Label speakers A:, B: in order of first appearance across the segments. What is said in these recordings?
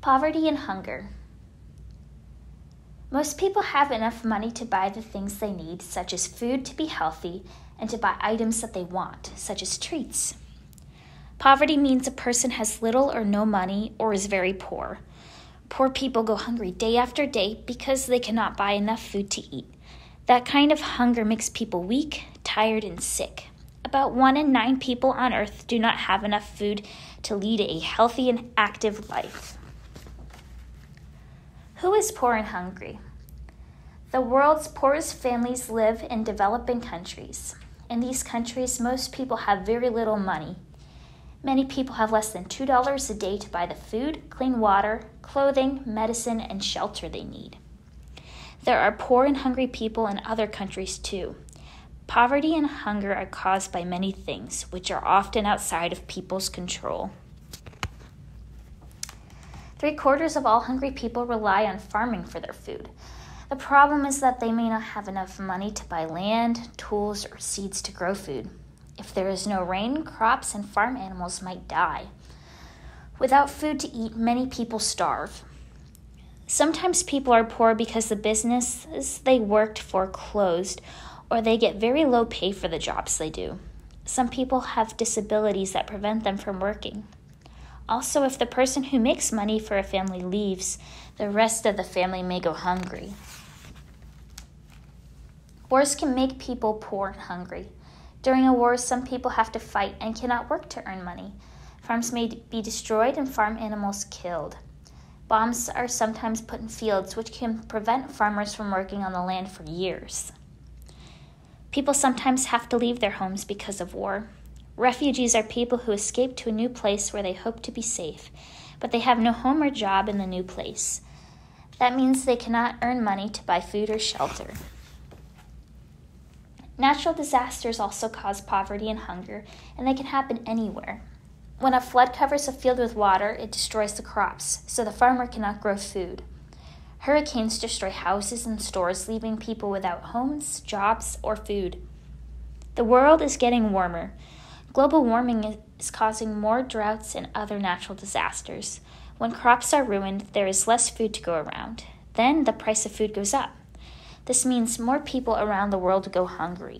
A: Poverty and hunger. Most people have enough money to buy the things they need, such as food to be healthy, and to buy items that they want, such as treats. Poverty means a person has little or no money or is very poor. Poor people go hungry day after day because they cannot buy enough food to eat. That kind of hunger makes people weak, tired, and sick. About one in nine people on earth do not have enough food to lead a healthy and active life. Who is poor and hungry? The world's poorest families live in developing countries. In these countries, most people have very little money. Many people have less than $2 a day to buy the food, clean water, clothing, medicine, and shelter they need. There are poor and hungry people in other countries too. Poverty and hunger are caused by many things, which are often outside of people's control. Three quarters of all hungry people rely on farming for their food. The problem is that they may not have enough money to buy land, tools, or seeds to grow food. If there is no rain, crops and farm animals might die. Without food to eat, many people starve. Sometimes people are poor because the businesses they worked for closed or they get very low pay for the jobs they do. Some people have disabilities that prevent them from working. Also, if the person who makes money for a family leaves, the rest of the family may go hungry. Wars can make people poor and hungry. During a war, some people have to fight and cannot work to earn money. Farms may be destroyed and farm animals killed. Bombs are sometimes put in fields, which can prevent farmers from working on the land for years. People sometimes have to leave their homes because of war. Refugees are people who escape to a new place where they hope to be safe, but they have no home or job in the new place. That means they cannot earn money to buy food or shelter. Natural disasters also cause poverty and hunger, and they can happen anywhere. When a flood covers a field with water, it destroys the crops, so the farmer cannot grow food. Hurricanes destroy houses and stores, leaving people without homes, jobs, or food. The world is getting warmer. Global warming is causing more droughts and other natural disasters. When crops are ruined, there is less food to go around. Then the price of food goes up. This means more people around the world go hungry.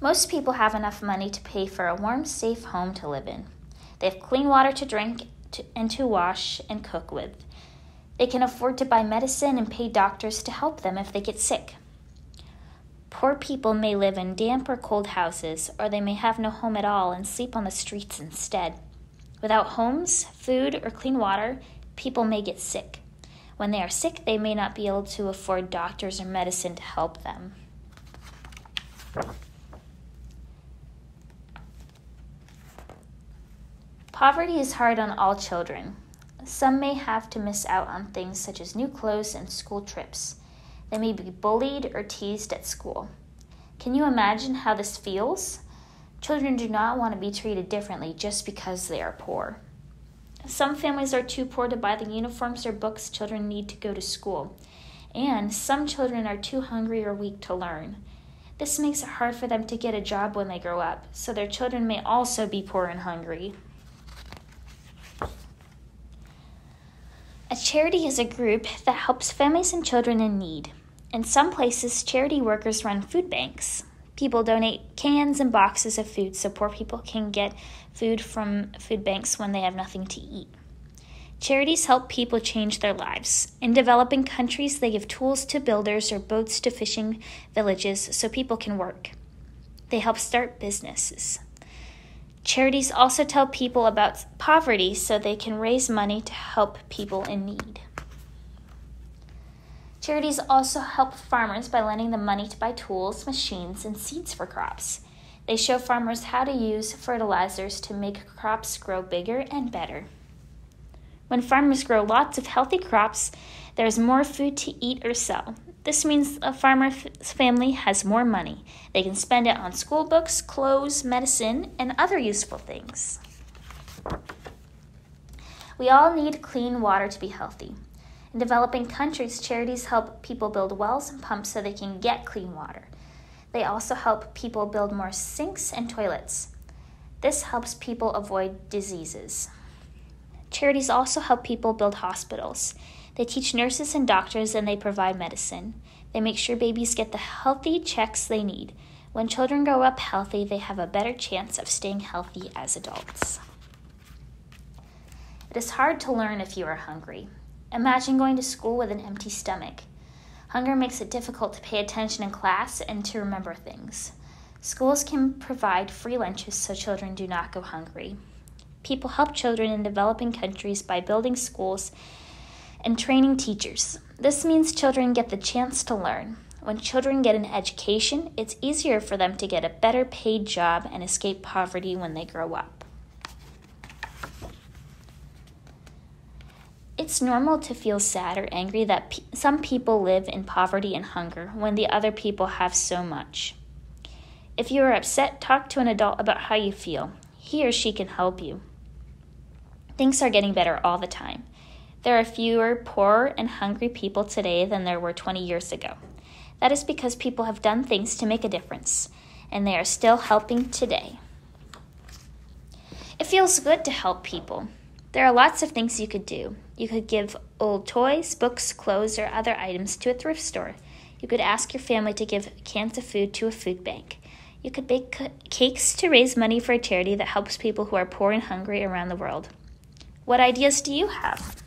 A: Most people have enough money to pay for a warm, safe home to live in. They have clean water to drink and to wash and cook with. They can afford to buy medicine and pay doctors to help them if they get sick. Poor people may live in damp or cold houses, or they may have no home at all and sleep on the streets instead. Without homes, food, or clean water, people may get sick. When they are sick, they may not be able to afford doctors or medicine to help them. Poverty is hard on all children. Some may have to miss out on things such as new clothes and school trips. They may be bullied or teased at school. Can you imagine how this feels? Children do not want to be treated differently just because they are poor. Some families are too poor to buy the uniforms or books children need to go to school, and some children are too hungry or weak to learn. This makes it hard for them to get a job when they grow up, so their children may also be poor and hungry. Charity is a group that helps families and children in need. In some places, charity workers run food banks. People donate cans and boxes of food so poor people can get food from food banks when they have nothing to eat. Charities help people change their lives. In developing countries, they give tools to builders or boats to fishing villages so people can work. They help start businesses. Charities also tell people about poverty so they can raise money to help people in need. Charities also help farmers by lending them money to buy tools, machines, and seeds for crops. They show farmers how to use fertilizers to make crops grow bigger and better. When farmers grow lots of healthy crops, there is more food to eat or sell. This means a farmer's family has more money. They can spend it on school books, clothes, medicine, and other useful things. We all need clean water to be healthy. In developing countries, charities help people build wells and pumps so they can get clean water. They also help people build more sinks and toilets. This helps people avoid diseases. Charities also help people build hospitals. They teach nurses and doctors and they provide medicine. They make sure babies get the healthy checks they need. When children grow up healthy, they have a better chance of staying healthy as adults. It is hard to learn if you are hungry. Imagine going to school with an empty stomach. Hunger makes it difficult to pay attention in class and to remember things. Schools can provide free lunches so children do not go hungry. People help children in developing countries by building schools and training teachers. This means children get the chance to learn. When children get an education, it's easier for them to get a better paid job and escape poverty when they grow up. It's normal to feel sad or angry that pe- some people live in poverty and hunger when the other people have so much. If you are upset, talk to an adult about how you feel. He or she can help you. Things are getting better all the time. There are fewer poor and hungry people today than there were 20 years ago. That is because people have done things to make a difference, and they are still helping today. It feels good to help people. There are lots of things you could do. You could give old toys, books, clothes, or other items to a thrift store. You could ask your family to give cans of food to a food bank. You could bake cakes to raise money for a charity that helps people who are poor and hungry around the world. What ideas do you have?